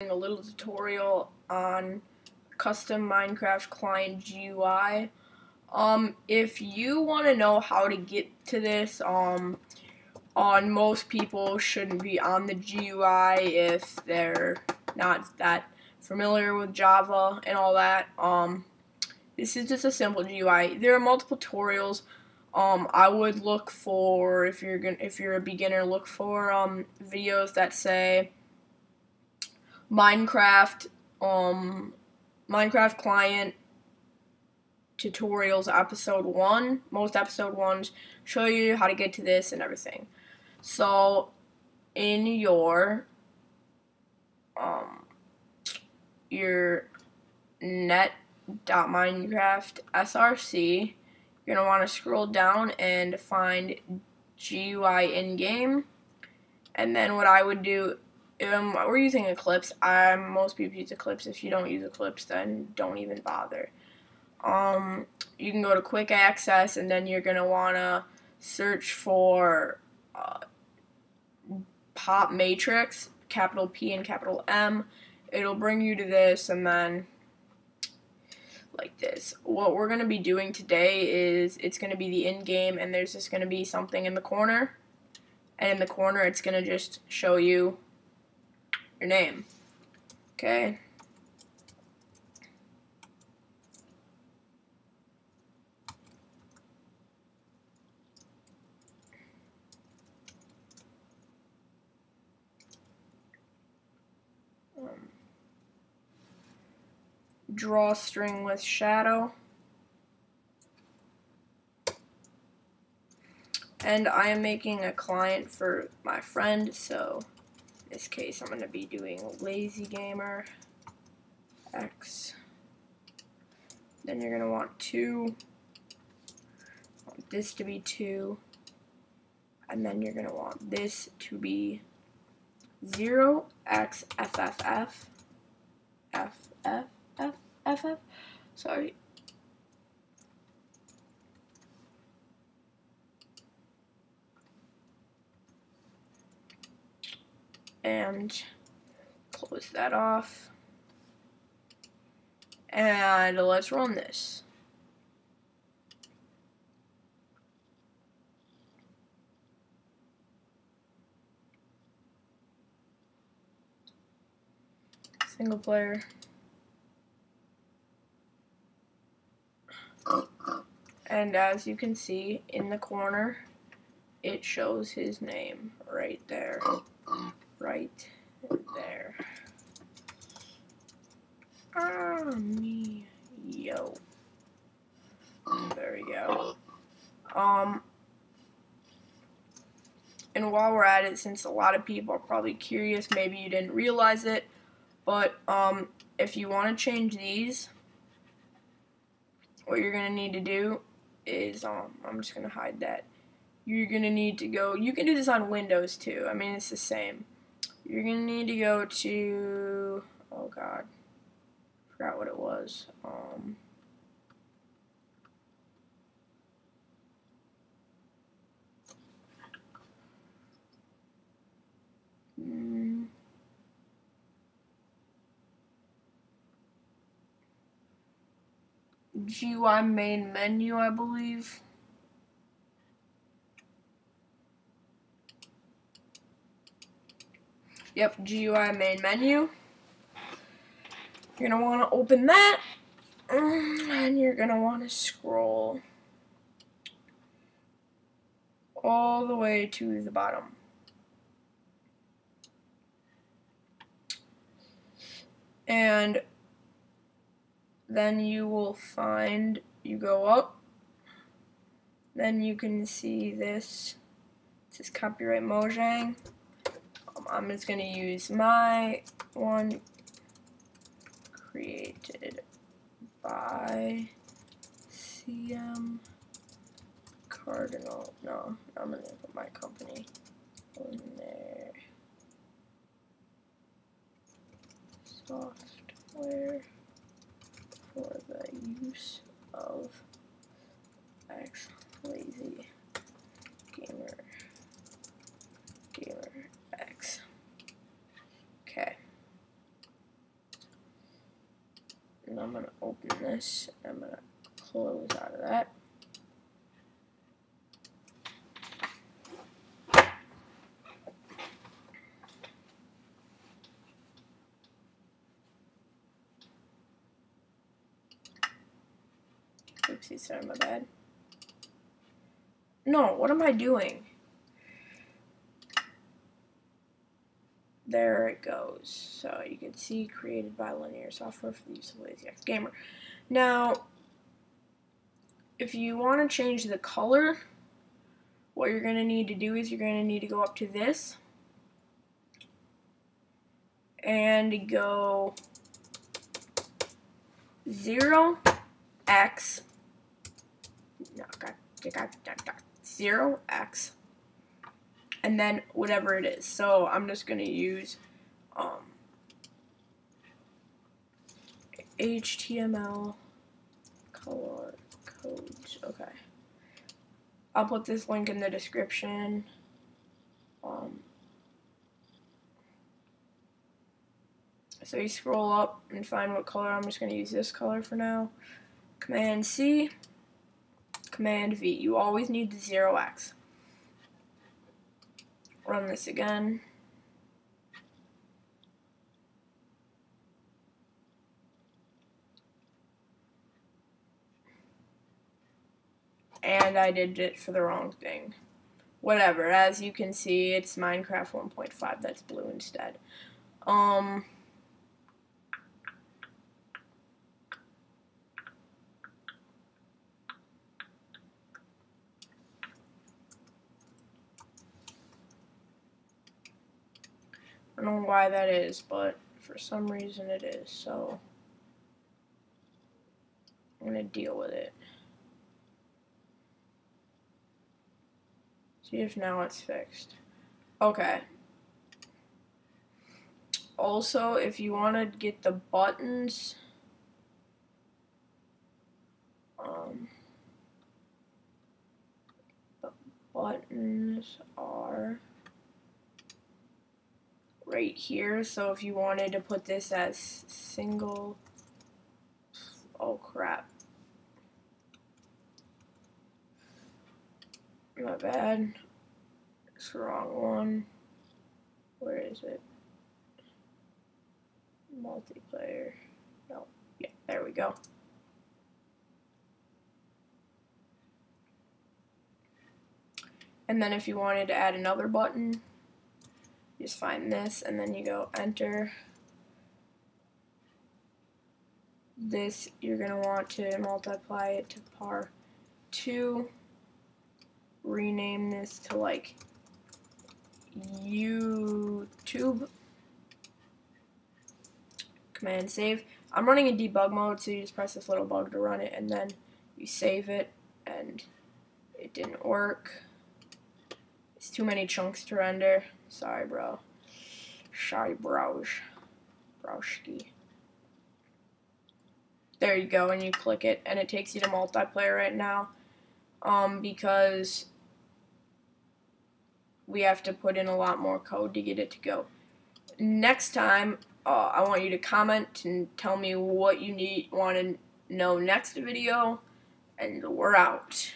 a little tutorial on custom Minecraft client GUI. Um, if you want to know how to get to this, um, on most people shouldn't be on the GUI if they're not that familiar with Java and all that. Um, this is just a simple GUI. There are multiple tutorials. Um, I would look for if you're gonna if you're a beginner, look for um videos that say Minecraft um Minecraft client tutorials episode 1. Most episode 1s show you how to get to this and everything. So in your um your net.minecraft src you're going to want to scroll down and find GUI in-game and then what I would do um, we're using Eclipse. I'm, most people use Eclipse. If you don't use Eclipse, then don't even bother. Um, you can go to Quick Access, and then you're gonna wanna search for uh, Pop Matrix, capital P and capital M. It'll bring you to this, and then like this. What we're gonna be doing today is it's gonna be the in-game, and there's just gonna be something in the corner, and in the corner it's gonna just show you your name. Okay. Um, drawstring with shadow. And I am making a client for my friend, so in this case, I'm going to be doing lazy gamer x. Then you're going to want 2. Want this to be 2. And then you're going to want this to be 0 x f f f f f f f f. Sorry. And close that off. And let's run this. Single player. And as you can see in the corner, it shows his name right there right there. Ah, me, yo. There we go. Um, and while we're at it, since a lot of people are probably curious, maybe you didn't realize it, but um, if you want to change these, what you're going to need to do is, um, I'm just going to hide that. You're going to need to go, you can do this on Windows too. I mean, it's the same you're gonna need to go to oh god forgot what it was um hmm. GUI main menu I believe Yep, GUI main menu. You're going to want to open that. Um, and you're going to want to scroll all the way to the bottom. And then you will find, you go up, then you can see this, this is copyright Mojang. I'm just going to use my one created by CM Cardinal. No, I'm going to put my company in there. Software for the use of X Lazy Gamer. And I'm going to open this. I'm going to close out of that. Oopsie, sorry, my bad. No, what am I doing? there it goes. So you can see created by Linear Software for the use of LazyX Gamer. Now, if you want to change the color, what you're going to need to do is you're going to need to go up to this and go 0x no, 0x and then whatever it is. So I'm just going to use um, HTML color codes. Okay. I'll put this link in the description. Um, so you scroll up and find what color. I'm just going to use this color for now. Command C, Command V. You always need the 0x. Run this again. and I did it for the wrong thing. Whatever, as you can see, it's Minecraft 1.5 that's blue instead. Um... I don't know why that is, but for some reason it is, so I'm going to deal with it. See if now it's fixed. Okay. Also, if you want to get the buttons, um, the buttons are right here. So if you wanted to put this as single, oh crap. My bad. It's the wrong one. Where is it? Multiplayer. No. Yeah, there we go. And then if you wanted to add another button, just find this and then you go enter. This, you're going to want to multiply it to par 2 rename this to like YouTube. Command save. I'm running in debug mode, so you just press this little bug to run it, and then you save it, and it didn't work. It's too many chunks to render. Sorry, bro. Sorry, bros. Broski. There you go, and you click it, and it takes you to multiplayer right now. Um, because we have to put in a lot more code to get it to go. Next time, uh, I want you to comment and tell me what you need want to know next video, and we're out.